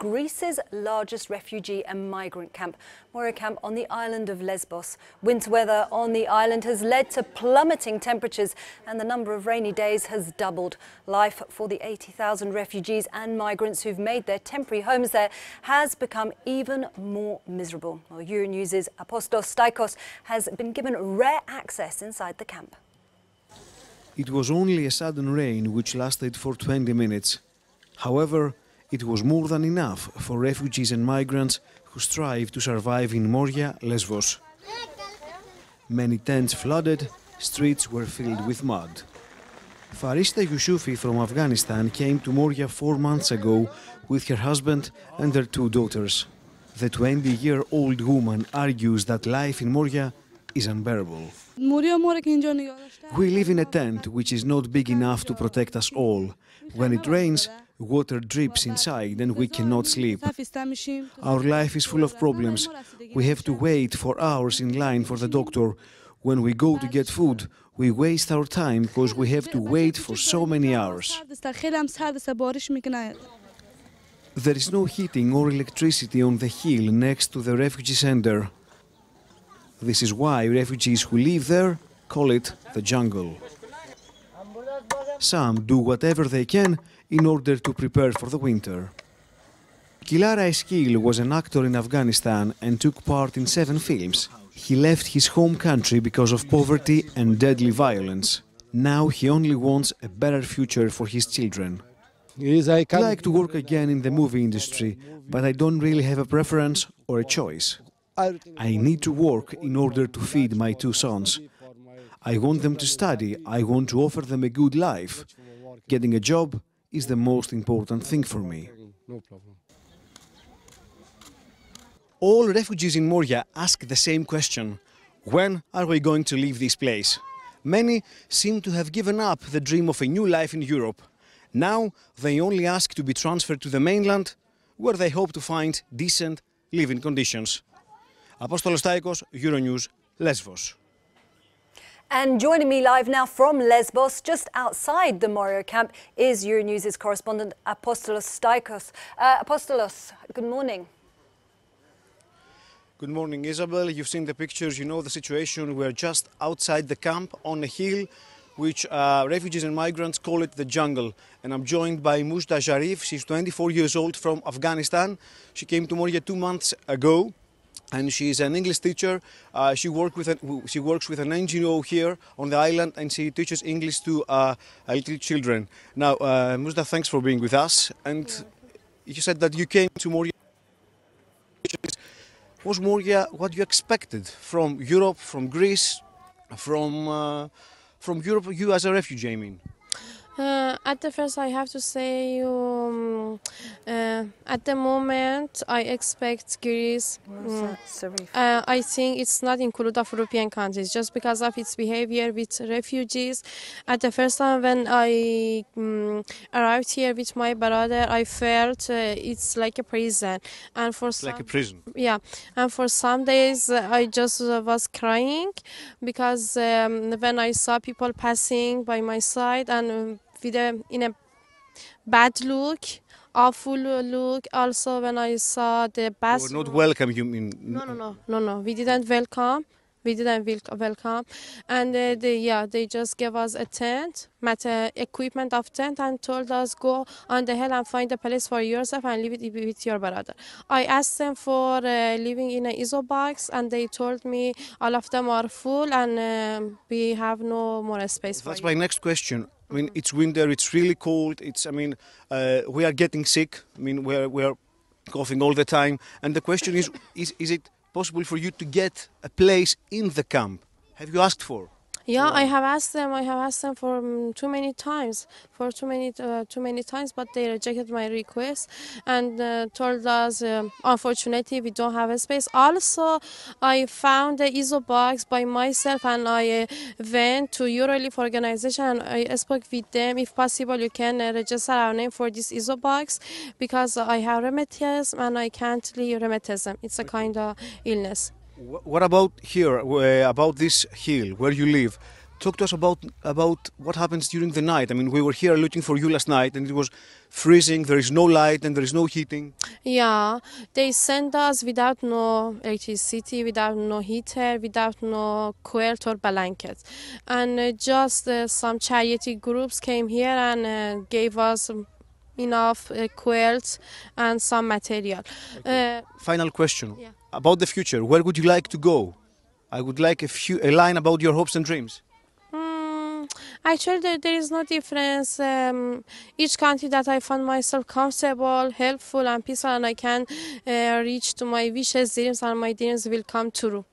Greece's largest refugee and migrant camp, Moria Camp on the island of Lesbos. Winter weather on the island has led to plummeting temperatures and the number of rainy days has doubled. Life for the 80,000 refugees and migrants who've made their temporary homes there has become even more miserable. Well, Euronews' Apostolos Staikos has been given rare access inside the camp. It was only a sudden rain which lasted for 20 minutes. However, it was more than enough for refugees and migrants who strive to survive in Moria, Lesbos. Many tents flooded, streets were filled with mud. Farista Yusufi from Afghanistan came to Moria four months ago with her husband and their two daughters. The 20 year old woman argues that life in Moria is unbearable. We live in a tent which is not big enough to protect us all. When it rains, water drips inside and we cannot sleep. Our life is full of problems. We have to wait for hours in line for the doctor. When we go to get food, we waste our time because we have to wait for so many hours. There is no heating or electricity on the hill next to the refugee center. This is why refugees who live there call it the jungle. Some do whatever they can in order to prepare for the winter. Kilara Eskil was an actor in Afghanistan and took part in seven films. He left his home country because of poverty and deadly violence. Now he only wants a better future for his children. I'd like to work again in the movie industry, but I don't really have a preference or a choice. I need to work in order to feed my two sons. I want them to study, I want to offer them a good life. Getting a job is the most important thing for me. All refugees in Moria ask the same question. When are we going to leave this place? Many seem to have given up the dream of a new life in Europe. Now they only ask to be transferred to the mainland, where they hope to find decent living conditions. Apostolos Staikos, Euronews, Lesvos. And joining me live now from Lesbos, just outside the Moria camp, is Euronews' correspondent Apostolos Staikos. Uh, Apostolos, good morning. Good morning, Isabel. You've seen the pictures, you know the situation. We're just outside the camp on a hill, which uh, refugees and migrants call it the jungle. And I'm joined by Mujda Jarif. She's 24 years old from Afghanistan. She came to Moria two months ago and she's an English teacher. Uh, she, with a, she works with an NGO here on the island and she teaches English to uh, little children. Now, uh, Muzda, thanks for being with us. And you said that you came to Moria. Was Moria what you expected from Europe, from Greece, from, uh, from Europe, you as a refugee, I mean? Uh, at the first, I have to say, um, uh, at the moment, I expect Greece. Um, uh, I think it's not included of European countries just because of its behavior with refugees. At the first time when I um, arrived here with my brother, I felt uh, it's like a prison, and for some, like a prison. Yeah, and for some days uh, I just uh, was crying because um, when I saw people passing by my side and um, with a, in a bad look awful look also when i saw the bus not welcome you mean? No no no no no. We didn't welcome. We didn't welcome. And uh, they yeah they just gave us a tent matter equipment of tent and told us go on the hill and find a place for yourself and live it with your brother. I asked them for uh, living in an iso box and they told me all of them are full and um, we have no more space that's my next question I mean, it's winter. It's really cold. It's. I mean, uh, we are getting sick. I mean, we're we're coughing all the time. And the question is, is is it possible for you to get a place in the camp? Have you asked for? Yeah, I have asked them. I have asked them for um, too many times, for too many uh, too many times, but they rejected my request and uh, told us, um, unfortunately, we don't have a space. Also, I found the ISO box by myself, and I uh, went to EuroRelief organization and I spoke with them. If possible, you can uh, register our name for this ISO box because I have rheumatism and I can't leave rheumatism. It's a kind of illness. What about here, about this hill where you live? talk to us about about what happens during the night. I mean, we were here looking for you last night, and it was freezing. There is no light and there is no heating. Yeah, they send us without no electricity, without no heater, without no quilt or blanket, and uh, just uh, some charity groups came here and uh, gave us enough uh, quilts and some material. Uh, Final question Yeah. about the future. Where would you like to go? I would like a few a line about your hopes and dreams. Mm, actually, there, there is no difference. Um, each country that I find myself comfortable, helpful, and peaceful, and I can uh, reach to my wishes, dreams, and my dreams will come true.